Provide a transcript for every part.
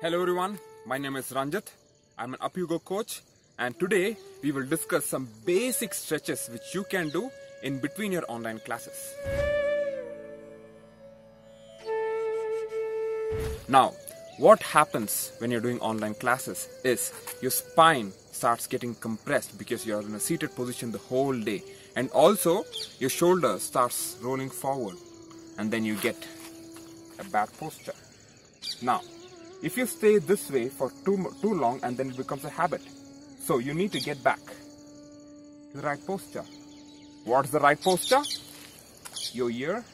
Hello everyone, my name is Ranjit. I'm an UpUgo coach and today we will discuss some basic stretches which you can do in between your online classes. Now, what happens when you're doing online classes is your spine starts getting compressed because you're in a seated position the whole day and also your shoulder starts rolling forward and then you get a bad posture. Now, if you stay this way for too, too long and then it becomes a habit. So you need to get back to the right posture. What's the right posture? Your ear,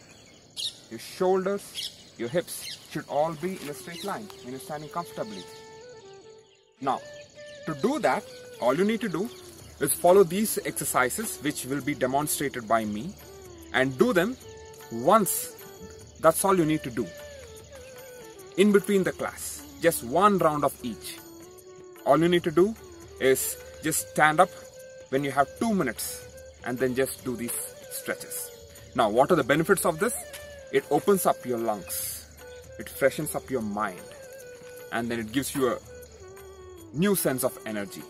your shoulders, your hips should all be in a straight line when you're standing comfortably. Now, to do that, all you need to do is follow these exercises which will be demonstrated by me and do them once. That's all you need to do in between the class. Just one round of each. All you need to do is just stand up when you have two minutes and then just do these stretches. Now, what are the benefits of this? It opens up your lungs, it freshens up your mind, and then it gives you a new sense of energy.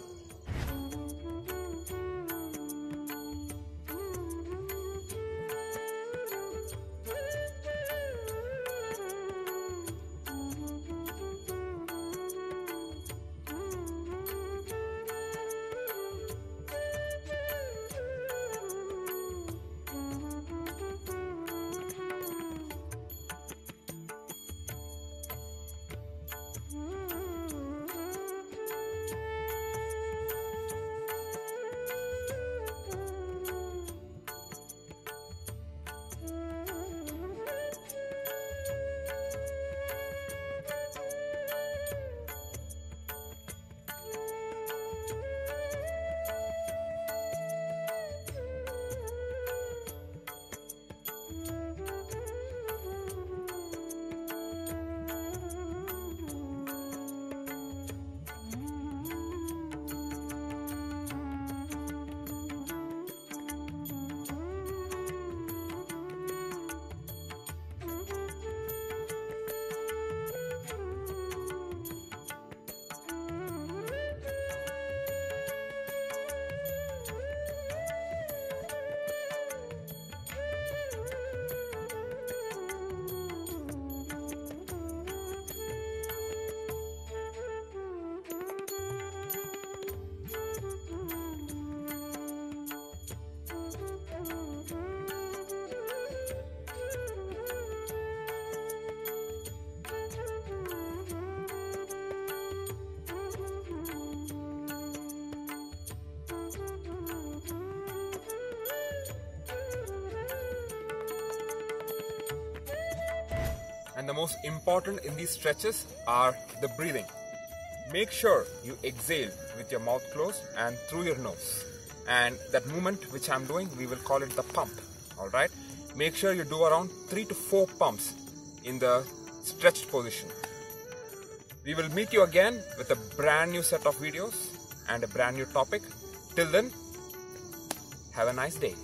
And the most important in these stretches are the breathing. Make sure you exhale with your mouth closed and through your nose. And that movement which I'm doing, we will call it the pump. Alright? Make sure you do around 3 to 4 pumps in the stretched position. We will meet you again with a brand new set of videos and a brand new topic. Till then, have a nice day.